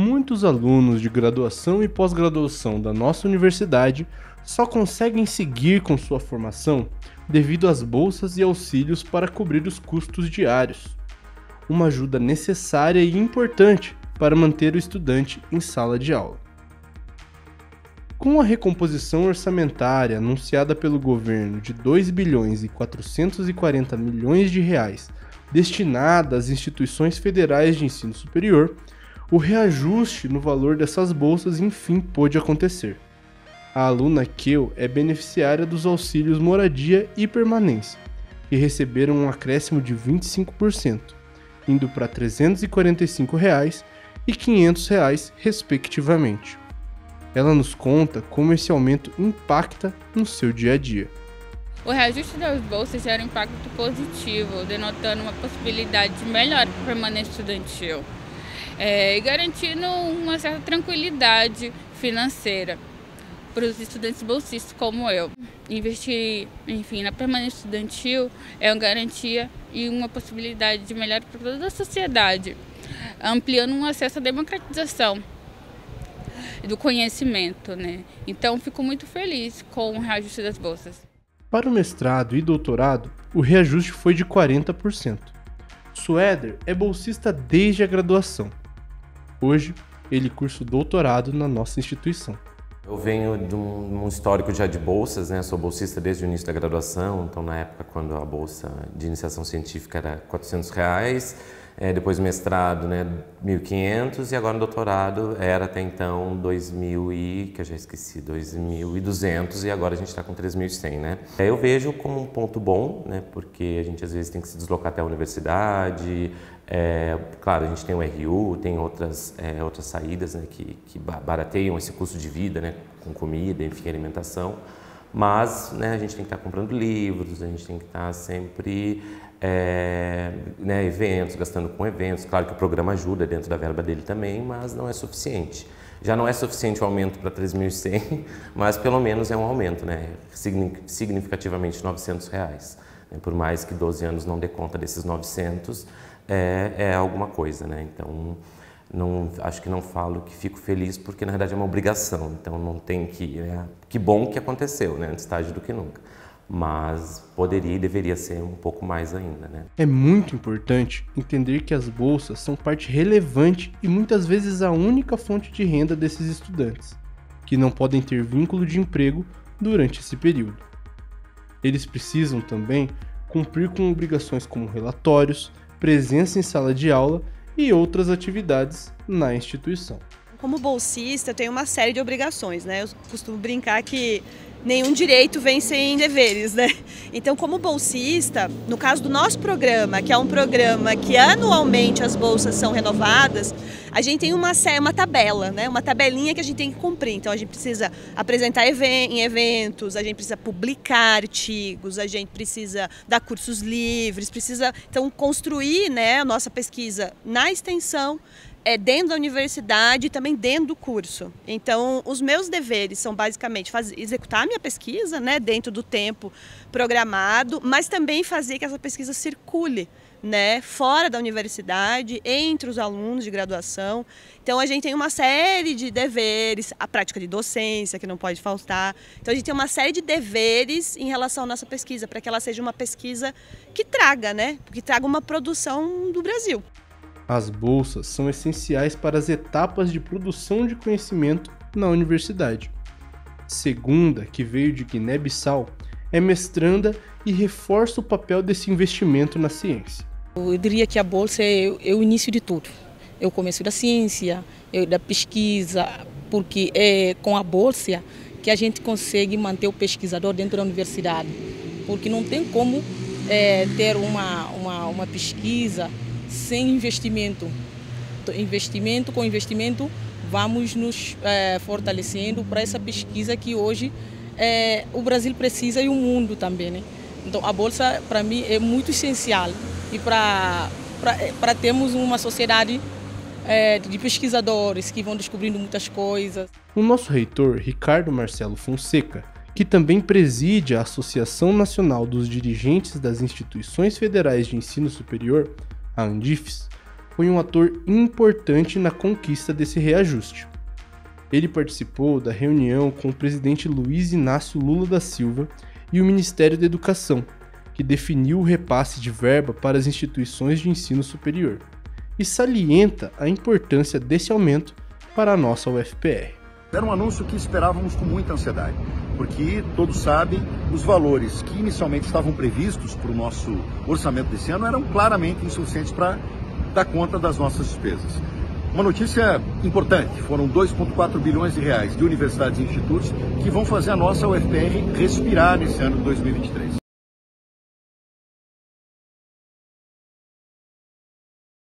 muitos alunos de graduação e pós-graduação da nossa universidade só conseguem seguir com sua formação devido às bolsas e auxílios para cobrir os custos diários. Uma ajuda necessária e importante para manter o estudante em sala de aula. Com a recomposição orçamentária anunciada pelo governo de 2 bilhões e 440 milhões de reais destinada às instituições federais de ensino superior, o reajuste no valor dessas bolsas enfim pôde acontecer. A aluna Keu é beneficiária dos auxílios moradia e permanência, que receberam um acréscimo de 25%, indo para 345 reais e 500 reais, respectivamente. Ela nos conta como esse aumento impacta no seu dia a dia. O reajuste das bolsas gera um impacto positivo, denotando uma possibilidade de melhor permanência estudantil é, e garantindo uma certa tranquilidade financeira para os estudantes bolsistas como eu. Investir, enfim, na permanência estudantil é uma garantia e uma possibilidade de melhor para toda a sociedade, ampliando um acesso à democratização do conhecimento, né? Então fico muito feliz com o reajuste das bolsas. Para o mestrado e doutorado, o reajuste foi de 40%. Sueder é bolsista desde a graduação. Hoje, ele cursa o doutorado na nossa instituição. Eu venho de um, histórico já de bolsas, né? Sou bolsista desde o início da graduação, então na época quando a bolsa de iniciação científica era 400 reais, é, depois mestrado, né, 1.500 e agora no doutorado era até então 2.000 e que eu já esqueci, 2.200 e agora a gente está com 3.100, né? É, eu vejo como um ponto bom, né, porque a gente às vezes tem que se deslocar até a universidade, é, claro, a gente tem o RU, tem outras, é, outras saídas né, que, que barateiam esse custo de vida, né, com comida, enfim, alimentação, mas né, a gente tem que estar comprando livros, a gente tem que estar sempre é, né, eventos, gastando com eventos. Claro que o programa ajuda dentro da verba dele também, mas não é suficiente. Já não é suficiente o aumento para 3.100, mas pelo menos é um aumento, né, significativamente 900 reais. Né, por mais que 12 anos não dê conta desses 900, é, é alguma coisa, né? Então, não, acho que não falo que fico feliz porque na verdade é uma obrigação, então não tem que, né? que bom que aconteceu, né? Antes tarde do que nunca mas poderia e deveria ser um pouco mais ainda, né? É muito importante entender que as bolsas são parte relevante e muitas vezes a única fonte de renda desses estudantes, que não podem ter vínculo de emprego durante esse período. Eles precisam também cumprir com obrigações como relatórios, presença em sala de aula e outras atividades na instituição. Como bolsista, eu tenho uma série de obrigações, né? Eu costumo brincar que nenhum direito vem sem deveres, né? Então, como bolsista, no caso do nosso programa, que é um programa que anualmente as bolsas são renovadas, a gente tem uma, uma tabela, né? Uma tabelinha que a gente tem que cumprir. Então, a gente precisa apresentar em eventos, a gente precisa publicar artigos, a gente precisa dar cursos livres, precisa, então, construir né, a nossa pesquisa na extensão, é, dentro da universidade e também dentro do curso. Então, os meus deveres são basicamente fazer, executar a minha pesquisa né, dentro do tempo programado, mas também fazer que essa pesquisa circule né, fora da universidade, entre os alunos de graduação. Então a gente tem uma série de deveres, a prática de docência que não pode faltar. Então a gente tem uma série de deveres em relação à nossa pesquisa, para que ela seja uma pesquisa que traga, né, que traga uma produção do Brasil. As bolsas são essenciais para as etapas de produção de conhecimento na universidade. Segunda, que veio de Guiné-Bissau, é mestranda e reforça o papel desse investimento na ciência. Eu diria que a bolsa é, é o início de tudo. É o começo da ciência, é da pesquisa, porque é com a bolsa que a gente consegue manter o pesquisador dentro da universidade. Porque não tem como é, ter uma, uma, uma pesquisa sem investimento. Investimento com investimento, vamos nos é, fortalecendo para essa pesquisa que hoje é, o Brasil precisa e o mundo também. Né? Então, a Bolsa, para mim, é muito essencial e para é, termos uma sociedade é, de pesquisadores que vão descobrindo muitas coisas. O nosso reitor, Ricardo Marcelo Fonseca, que também preside a Associação Nacional dos Dirigentes das Instituições Federais de Ensino Superior, Andifes, foi um ator importante na conquista desse reajuste. Ele participou da reunião com o presidente Luiz Inácio Lula da Silva e o Ministério da Educação, que definiu o repasse de verba para as instituições de ensino superior, e salienta a importância desse aumento para a nossa UFPR. Era um anúncio que esperávamos com muita ansiedade, porque todos sabem os valores que inicialmente estavam previstos para o nosso orçamento desse ano eram claramente insuficientes para dar conta das nossas despesas. Uma notícia importante: foram 2,4 bilhões de reais de universidades e institutos que vão fazer a nossa UFPR respirar nesse ano de 2023.